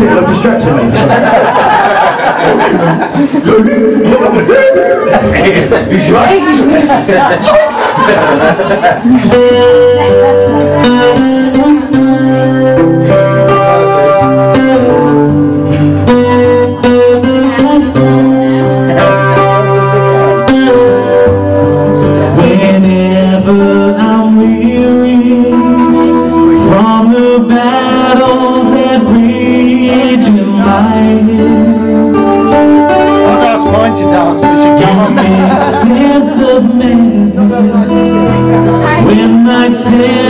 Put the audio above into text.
people have distracted me. Whenever I'm weary from the back sense of man. when my sense